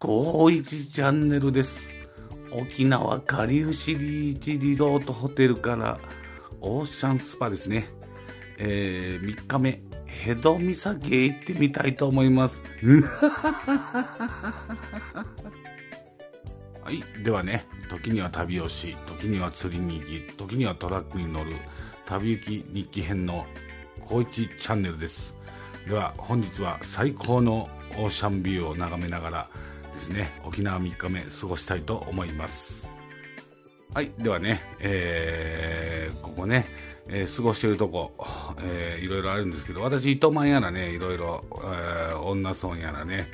51チャンネルです。沖縄かりゆしリーチリゾートホテルからオーシャンスパですね。えー、3日目、ヘド岬へ行ってみたいと思います。はい。ではね、時には旅をし、時には釣りに行き、時にはトラックに乗る、旅行き日記編の高一チャンネルです。では、本日は最高のオーシャンビューを眺めながらですね、沖縄3日目過ごしたいと思います。はい。ではね、えー、ここね、えー過ごしてるとこ、えーいろいろあるんですけど、私、糸満やらね、いろいろ、えー女村やらね、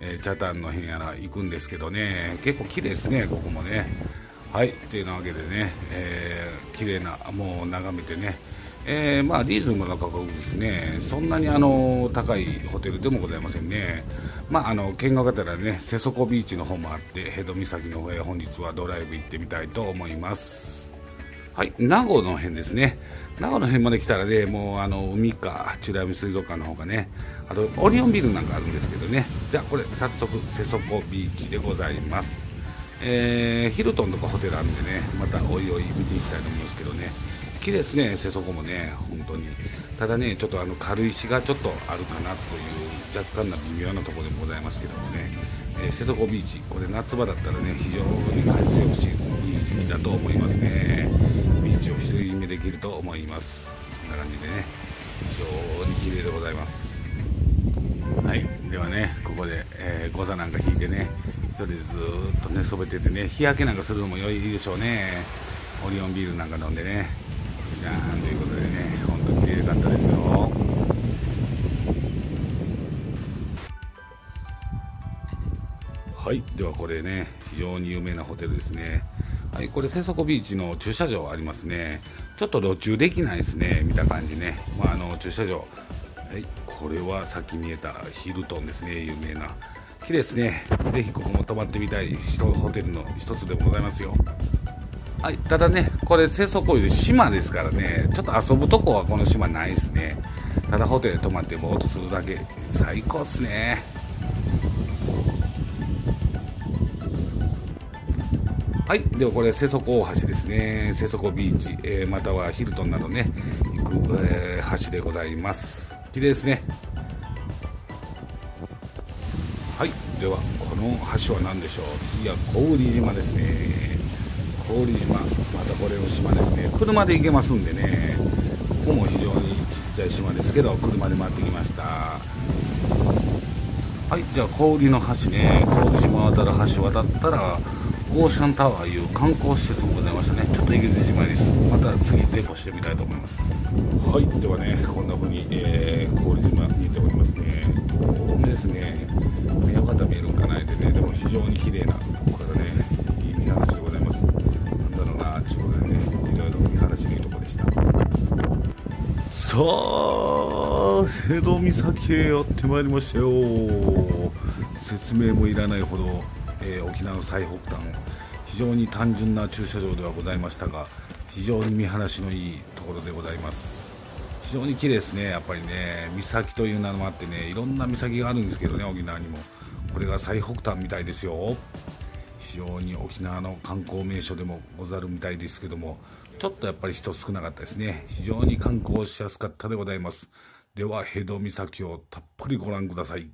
えー、チャタンの辺やら行くんですけどね、結構綺麗ですね、ここもね。はい、っていうわけでね、えー、綺麗な、もう眺めてね、えーまあ、リーズナブルな価格ですね、そんなにあの高いホテルでもございませんね、まあ、あの見学がてらね、瀬底ビーチの方もあって、ヘド岬の方へ本日はドライブ行ってみたいと思います。はい、名護の辺ですね。名護の辺まで来たらね、もうあの海か、美ら海水族館の方がね、あとオリオンビルなんかあるんですけどね、じゃあこれ早速、瀬底ビーチでございます。えーヒルトンとかホテルあるんでね、またおいおい見ていきたいと思いますけどね、綺麗ですね、瀬底もね、本当に。ただね、ちょっとあの軽石がちょっとあるかなという若干な微妙なところでございますけどもね、えー瀬底ビーチ、これ夏場だったらね、非常に海水浴シーズンいい時期だと思いますね。ビーチを独り占めできると思います。こんな感じでね、非常に綺麗でございます。はい、ではね、ここで、えー、誤差なんか引いてね、一人でずっと寝そべっててね、日焼けなんかするのも良いでしょうね。オリオンビールなんか飲んでね。じゃーんということでね、本当綺麗だったですよ。はい、ではこれね、非常に有名なホテルですね。はい、これ、瀬底ビーチの駐車場ありますね。ちょっと路中できないですね、見た感じね。まあ、あの駐車場、はい、これはさっき見えたヒルトンですね、有名な。綺麗ですね。ぜひここも泊まってみたいホテルの一つでもございますよ。はい、ただね、これ、清掃行為で島ですからね、ちょっと遊ぶとこはこの島ないですね。ただホテル泊まってぼーっとするだけ、最高っすね。はい、ではこれ、瀬底大橋ですね、瀬底ビーチ、えーまたはヒルトンなどね、行く、えー橋でございます。綺麗ですね。はい、ではこの橋は何でしょう次は小売島ですね小売島。またこれの島ですね。車で行けますんでね。ここも非常にちっちゃい島ですけど車で回ってきました。はいじゃあ小売の橋ね。小売島渡る橋渡ったらオーシャンタワーいう観光施設もございましたね。ちょっと行けずじまいです。また次レポしてみたいと思います。はいではねこんな風に、えー、小売島に行っておりますね。遠目ですね。目方見えるんかないでね。でも非常に綺麗なこれがね。いい見晴らしでちゅうことでねいろいろ見晴らしのいいとこでした。さあ江戸岬へやってまいりましたよ。説明もいらないほど、えー沖縄の最北端非常に単純な駐車場ではございましたが非常に見晴らしのいいところでございます。非常に綺麗ですねやっぱりね。岬という名もあってねいろんな岬があるんですけどね沖縄にも。これが最北端みたいですよ。非常に沖縄の観光名所でもござるみたいですけどもちょっとやっぱり人少なかったですね。非常に観光しやすかったでございます。ではヘド岬をたっぷりご覧ください。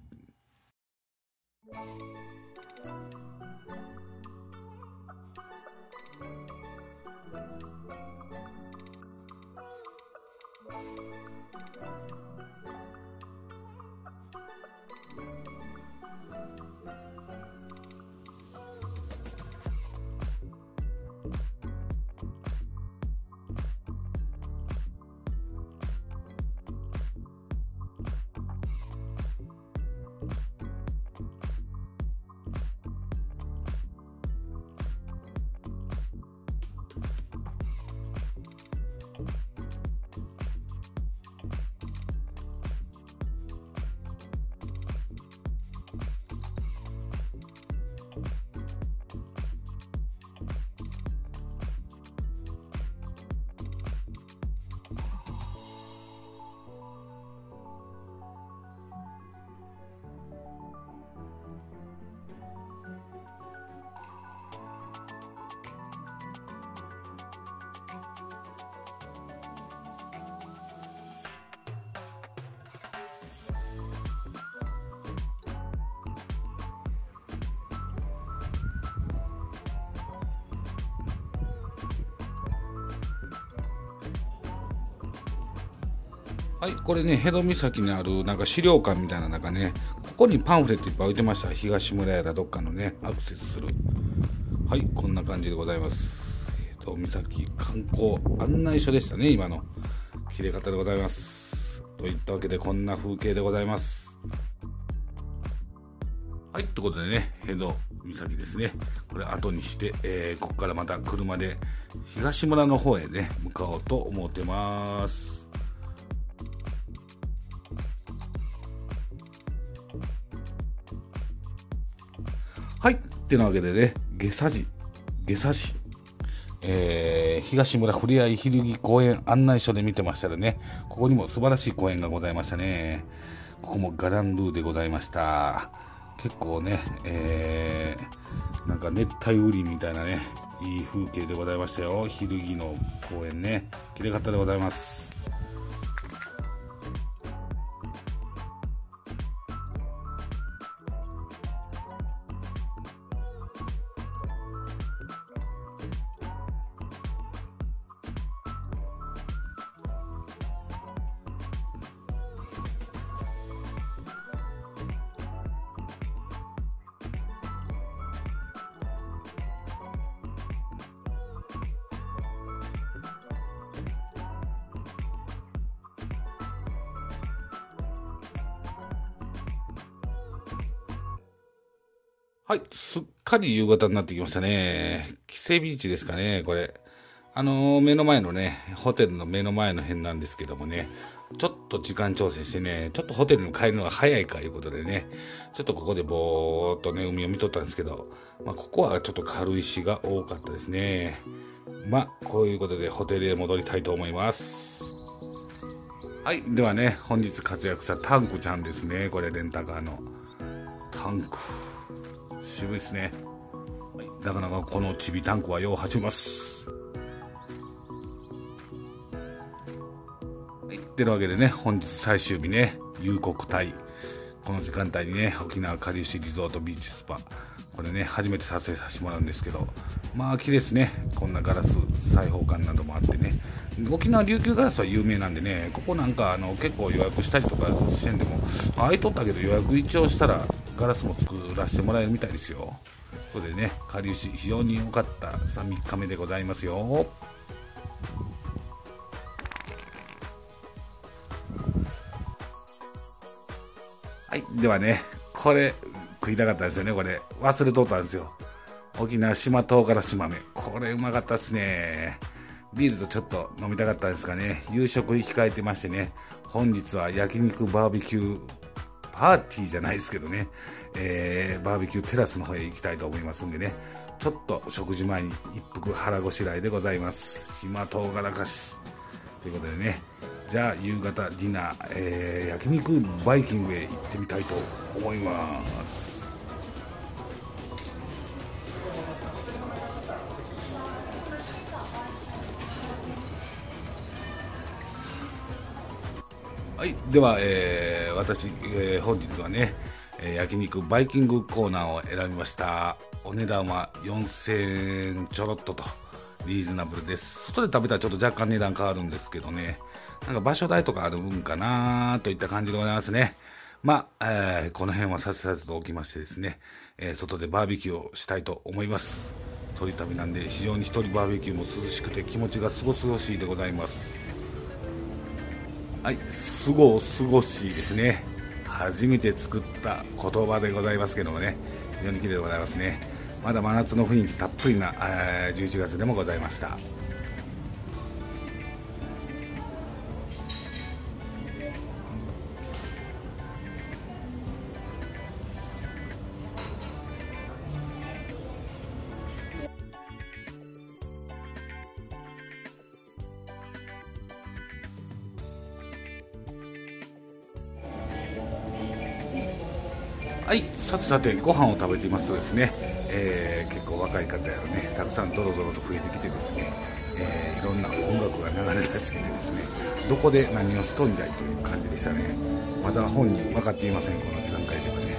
はいこれね辺戸岬にあるなんか資料館みたいな中ねここにパンフレットいっぱい置いてました。東村やらどっかのねアクセスする。はいこんな感じでございます。辺戸岬観光案内所でしたね今の。切れ方でございます。といったわけでこんな風景でございます。はいということでね辺戸岬ですね。これ後にして、えー、ここからまた車で東村の方へね向かおうと思ってます。ってなわけでね、下佐市、下佐市、えー、東村ふれあいひるぎ公園案内所で見てましたらね、ここにも素晴らしい公園がございましたね。ここもガランルーでございました。結構ね、えー、なんか熱帯雨林みたいなね、いい風景でございましたよ。ひるぎの公園ね。綺麗かったでございます。はい、すっかり夕方になってきましたね。キセビーチですかね、これ。あのー、目の前のね、ホテルの目の前の辺なんですけどもね、ちょっと時間調整してね、ちょっとホテルに帰るのが早いかいうことでね、ちょっとここでぼーっとね、海を見とったんですけど、まあ、ここはちょっと軽石が多かったですね。まあ、こういうことでホテルへ戻りたいと思います。はい、ではね、本日活躍したタンクちゃんですね、これレンタカーの。タンク。渋いですね、はい、なかなかこのちびタンクはよう走ります。はい。てなわけでね本日最終日ね。夕刻隊。この時間帯にね沖縄かりゆしリゾートビーチスパ。これね初めて撮影させてもらうんですけど。まあ綺麗ですねこんなガラス裁縫館などもあってね。沖縄琉球ガラスは有名なんでねここなんかあの結構予約したりとかしてんでも空いとったけど予約一応したらガラスも作らせてもらえるみたいですよこれでねかりゆし非常に良かった3日目でございますよはいではねこれ食いたかったですよねこれ忘れとったんですよ沖縄島唐辛子豆これうまかったっすねビールとちょっと飲みたかったですかね夕食控えてましてね本日は焼肉バーベキューパーティーじゃないですけどね、えー、バーベキューテラスの方へ行きたいと思いますんでね。ちょっと食事前に一服腹ごしらえでございます。島唐辛子。ということでね。じゃあ夕方ディナー、えー、焼肉バイキングへ行ってみたいと思います。はい、では、えー、私、えー、本日はね、えー、焼肉バイキングコーナーを選びました。お値段は4000円ちょろっとと、リーズナブルです。外で食べたらちょっと若干値段変わるんですけどね、なんか場所代とかある分かなといった感じでございますね。まあ、えー、この辺はさせさせとおきましてですね、えー、外でバーベキューをしたいと思います。鳥旅なんで非常に一人バーベキューも涼しくて気持ちがすごすごしいでございます。はい、すごすごしいですね。初めて作った言葉でございますけどもね、非常に綺麗でございますね。まだ真夏の雰囲気たっぷりな、え、11月でもございました。はい。さてさてご飯を食べていますとですね、えー、結構若い方やねたくさんぞろぞろと増えてきてですね、えー、いろんな音楽が流れ出してきてですねどこで何をしとんじゃいという感じでしたね。まだ本人分かっていませんこの時段階ではね。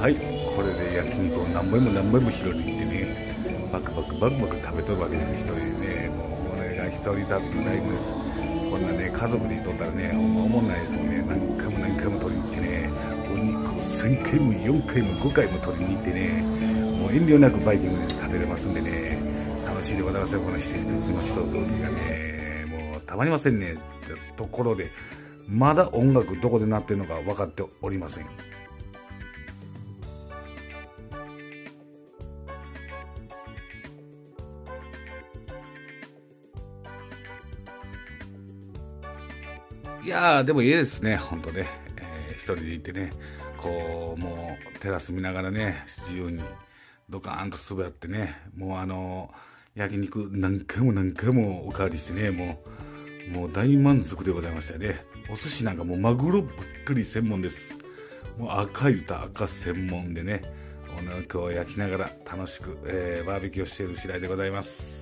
はい。これで焼き肉を何杯も何杯も拾いに行ってねバクバクバクバク食べとるわけです。一人でねもうこれが一人旅のライブです。んなね家族で撮ったらねおもんないですもんね。何回も何回も取りに行ってねお肉を3回も4回も5回も取りに行ってねもう遠慮なくバイキングで食べれますんでね楽しいでございますよこの七福の一つおきがね。もうたまりませんねってところでまだ音楽どこで鳴ってるのか分かっておりません。やー、でもいいですね、本当ね。えー、一人で行ってね、こう、もう、テラス見ながらね、自由に、ドカーンと滑ってね、もうあのー、焼肉何回も何回もおかわりしてね、もう、もう大満足でございましたよね。お寿司なんかもうマグロばっかり専門です。もう赤い歌赤専門でね、お肉を焼きながら楽しく、えー、バーベキューをしている次第でございます。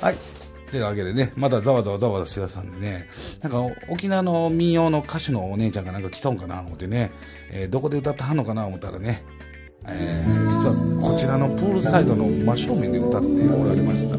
はい。というわけでね、まだざわざわざわざしてたんでね、なんか沖縄の民謡の歌手のお姉ちゃんがなんか来たんかな思ってね、えー、どこで歌ってはんのかな思ったらね、えー、実はこちらのプールサイドの真正面で歌っておられました。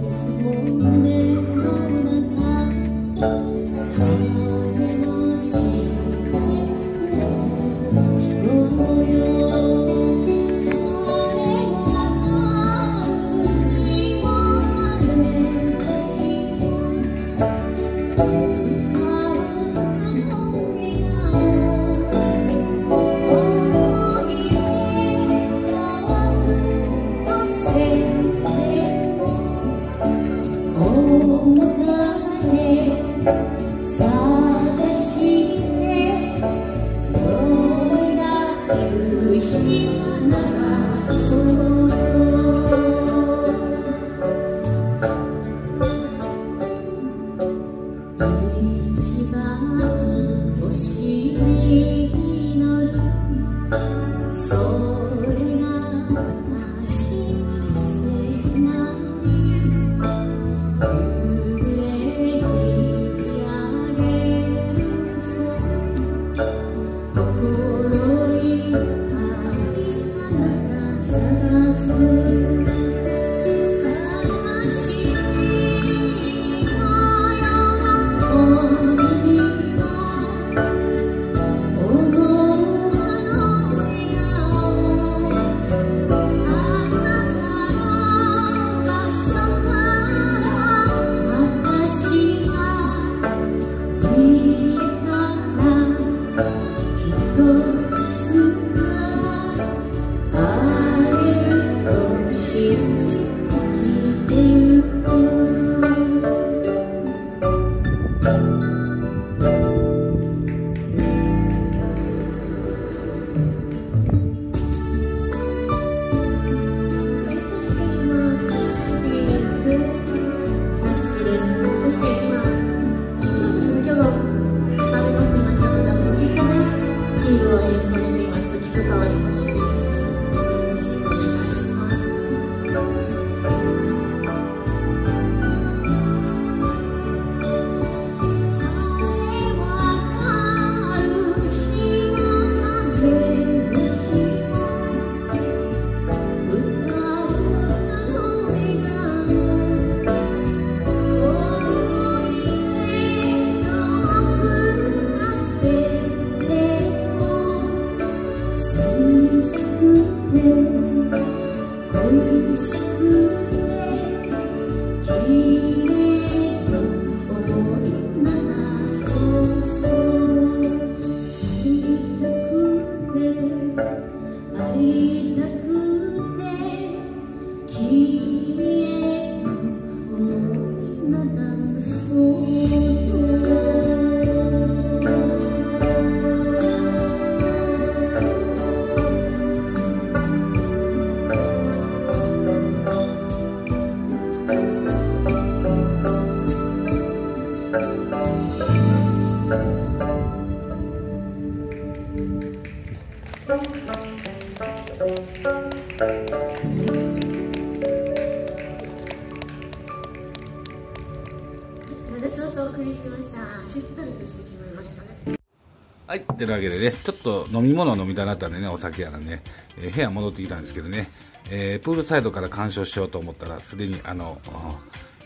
はい、というわけでね、ちょっと飲み物飲みたなったんでね、お酒やらね、えー、部屋戻ってきたんですけどね、えー、プールサイドから鑑賞しようと思ったら、すでにあの、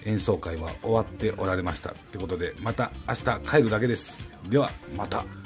演奏会は終わっておられました。ということで、また明日帰るだけです。では、また。